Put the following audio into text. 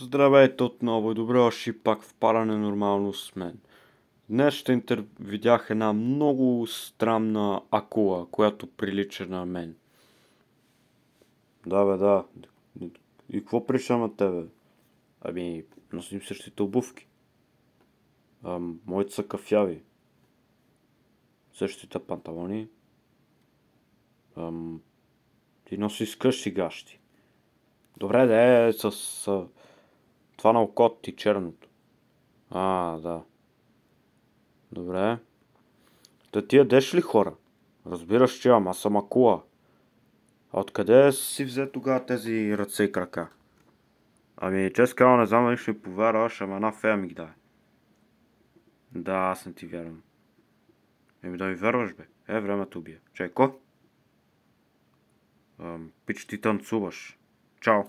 Здравейте отново и добре дошли пак в Паране нормално с мен. Днес ще интер... видях една много странна акула, която прилича на мен. Да бе, да. И какво прилича на тебе? Ами, носим същите обувки. Ам, моите са кафяви. Същите панталони. Ам, ти носи къщи гащи. Добре, да е с, с това на окото ти черното. А, да. Добре. Та ти ядеш ли хора? Разбираш, че имам, аз съм акула. А откъде си взе тогава тези ръце и крака? Ами, чест казвам, не знам дали ще повярваш, ама една фея ми ги даде. Да, аз не ти вярвам. Еми да ми вярваш, бе. Е, времето убия. Чайко? Пич, ти танцуваш. Чао.